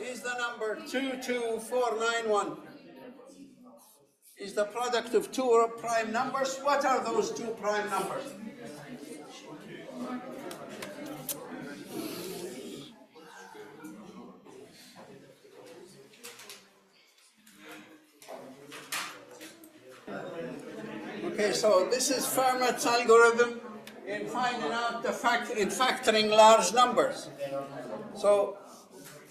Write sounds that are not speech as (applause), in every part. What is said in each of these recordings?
is the number 22491. Is the product of two prime numbers. What are those two prime numbers? Okay, so this is Fermat's algorithm in finding out the fact in factoring large numbers. So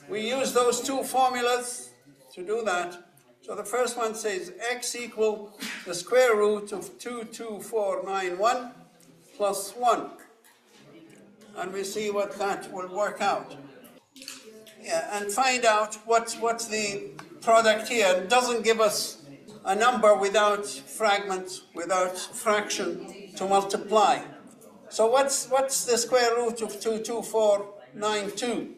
we use those two formulas to do that. So the first one says x equal the square root of 22491 plus 1. And we see what that will work out. Yeah, and find out what's, what's the product here. It doesn't give us a number without fragment, without fraction to multiply. So what's, what's the square root of 22492?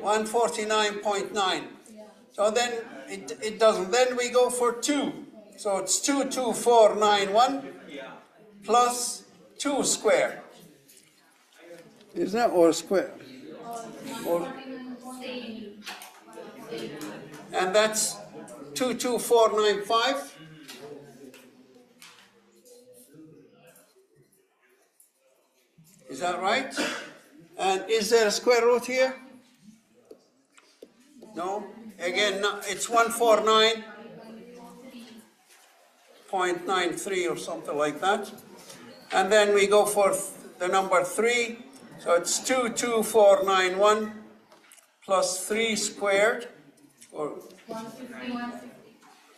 One forty-nine point nine. So then it, it doesn't. Then we go for two. So it's two two four nine one plus two squared. Is that or square? Or, and that's two two four nine five. Is that right? And is there a square root here? No? Again, it's one four nine point nine three or something like that. And then we go for the number three, so it's two two four nine one plus or,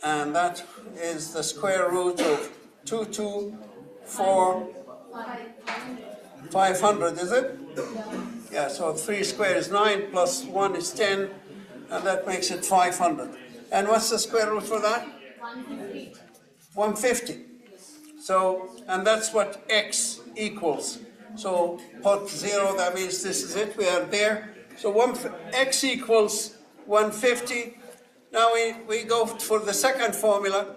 and that is the square root of two two four five hundred, is it? Yeah, so three squared is nine, plus one is ten, and that makes it five hundred. And what's the square root for that? One fifty. So, and that's what x equals. So put zero, that means this is it, we are there. So one, f- x equals one fifty. Now we, we go for the second formula.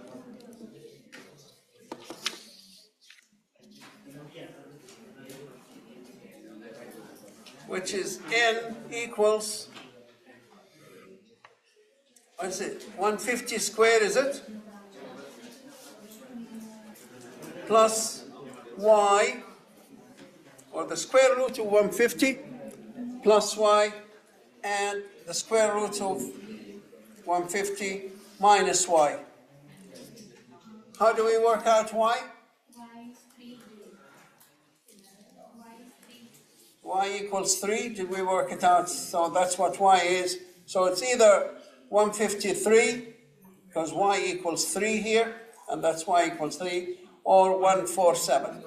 Which is n equals, what is it, one fifty squared, is it? plus y, or the square root of 150 plus y, and the square root of 150 minus y. How do we work out y? y equals 3, did we work it out? So that's what y is. So it's either 153, because y equals 3 here, and that's y equals 3, or 147.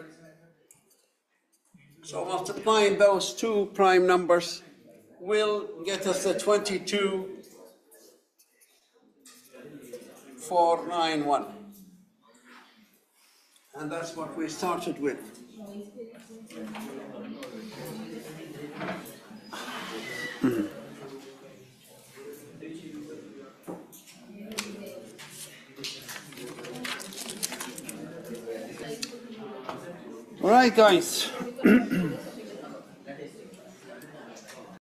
So multiplying those two prime numbers will get us the 22, 491. And that's what we started with. All right, guys. (clears throat)